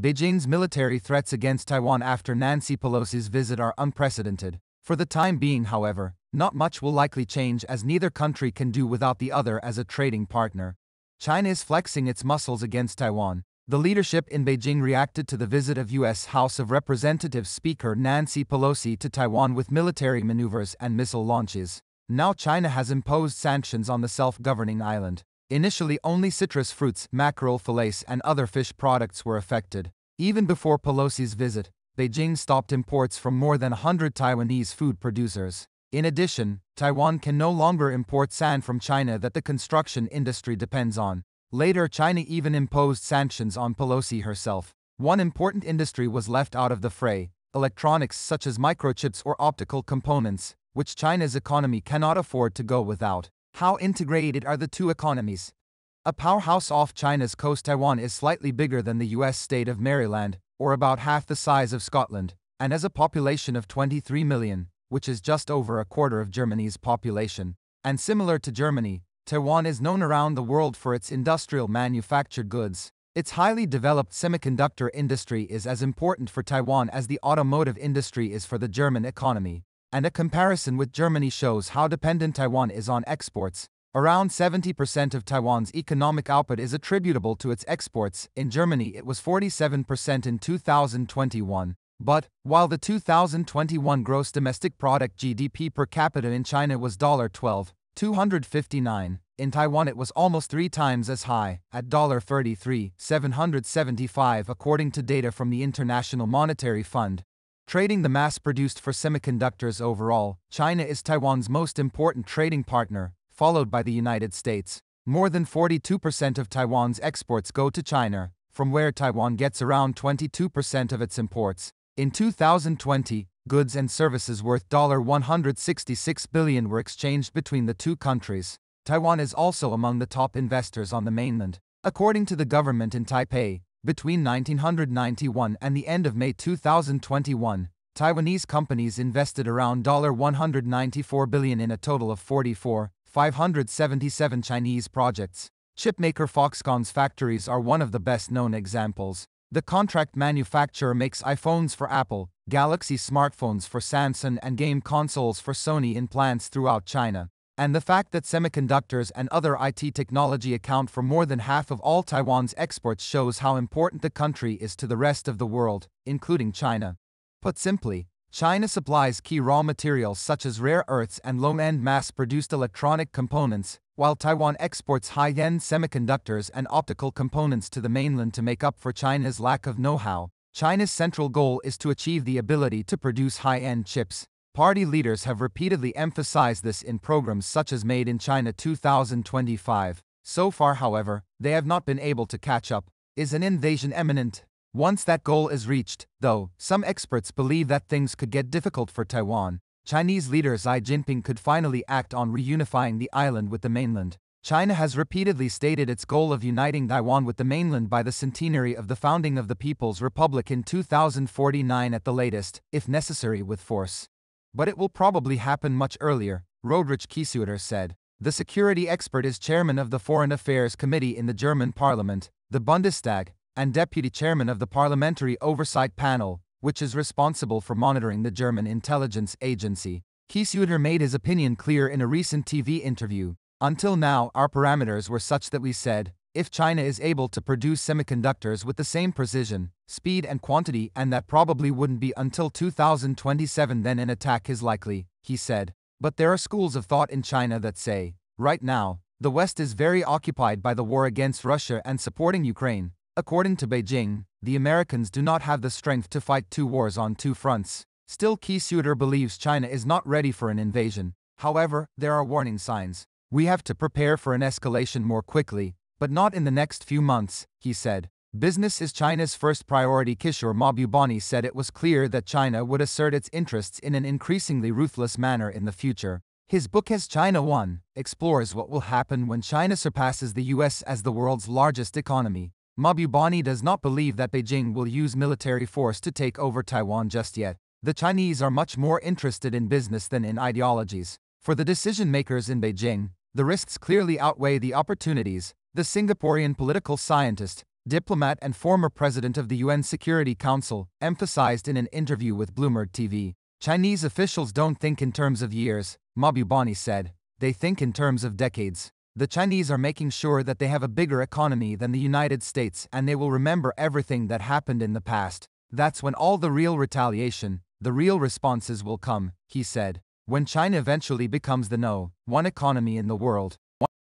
Beijing's military threats against Taiwan after Nancy Pelosi's visit are unprecedented. For the time being, however, not much will likely change as neither country can do without the other as a trading partner. China is flexing its muscles against Taiwan. The leadership in Beijing reacted to the visit of U.S. House of Representatives Speaker Nancy Pelosi to Taiwan with military maneuvers and missile launches. Now China has imposed sanctions on the self-governing island. Initially only citrus fruits, mackerel fillets and other fish products were affected. Even before Pelosi's visit, Beijing stopped imports from more than 100 Taiwanese food producers. In addition, Taiwan can no longer import sand from China that the construction industry depends on. Later, China even imposed sanctions on Pelosi herself. One important industry was left out of the fray electronics such as microchips or optical components, which China's economy cannot afford to go without. How integrated are the two economies? A powerhouse off China's coast, Taiwan is slightly bigger than the US state of Maryland, or about half the size of Scotland, and has a population of 23 million, which is just over a quarter of Germany's population. And similar to Germany, Taiwan is known around the world for its industrial manufactured goods. Its highly developed semiconductor industry is as important for Taiwan as the automotive industry is for the German economy. And a comparison with Germany shows how dependent Taiwan is on exports, Around 70% of Taiwan's economic output is attributable to its exports. In Germany, it was 47% in 2021. But, while the 2021 gross domestic product GDP per capita in China was $12, 259, in Taiwan it was almost three times as high, at 33, 775 according to data from the International Monetary Fund. Trading the mass produced for semiconductors overall, China is Taiwan's most important trading partner, followed by the United States. More than 42% of Taiwan's exports go to China, from where Taiwan gets around 22% of its imports. In 2020, goods and services worth 166 billion were exchanged between the two countries. Taiwan is also among the top investors on the mainland. According to the government in Taipei, between 1991 and the end of May 2021, Taiwanese companies invested around 194 billion in a total of 44, 577 Chinese projects. Chipmaker Foxconn's factories are one of the best known examples. The contract manufacturer makes iPhones for Apple, Galaxy smartphones for Samsung, and game consoles for Sony in plants throughout China. And the fact that semiconductors and other IT technology account for more than half of all Taiwan's exports shows how important the country is to the rest of the world, including China. Put simply, China supplies key raw materials such as rare earths and low-end mass-produced electronic components, while Taiwan exports high-end semiconductors and optical components to the mainland to make up for China's lack of know-how. China's central goal is to achieve the ability to produce high-end chips. Party leaders have repeatedly emphasized this in programs such as Made in China 2025. So far, however, they have not been able to catch up. Is an invasion imminent? Once that goal is reached, though, some experts believe that things could get difficult for Taiwan. Chinese leader Xi Jinping could finally act on reunifying the island with the mainland. China has repeatedly stated its goal of uniting Taiwan with the mainland by the centenary of the founding of the People's Republic in 2049 at the latest, if necessary with force. But it will probably happen much earlier, Roderich Kiesewetter said. The security expert is chairman of the Foreign Affairs Committee in the German parliament, the Bundestag, and deputy chairman of the Parliamentary Oversight Panel, which is responsible for monitoring the German intelligence agency. Kiesewetter made his opinion clear in a recent TV interview. Until now, our parameters were such that we said, if China is able to produce semiconductors with the same precision, speed and quantity and that probably wouldn't be until 2027 then an attack is likely, he said. But there are schools of thought in China that say, right now, the West is very occupied by the war against Russia and supporting Ukraine, According to Beijing, the Americans do not have the strength to fight two wars on two fronts. Still Kiesewetter believes China is not ready for an invasion. However, there are warning signs. We have to prepare for an escalation more quickly, but not in the next few months, he said. Business is China's first priority. Kishore Mahbubani said it was clear that China would assert its interests in an increasingly ruthless manner in the future. His book Has China Won explores what will happen when China surpasses the US as the world's largest economy. Mahbubani does not believe that Beijing will use military force to take over Taiwan just yet. The Chinese are much more interested in business than in ideologies. For the decision makers in Beijing, the risks clearly outweigh the opportunities, the Singaporean political scientist, diplomat and former president of the UN Security Council, emphasized in an interview with Bloomberg TV. Chinese officials don't think in terms of years, Mahbubani said, they think in terms of decades. The Chinese are making sure that they have a bigger economy than the United States and they will remember everything that happened in the past. That's when all the real retaliation, the real responses will come, he said. When China eventually becomes the no one economy in the world,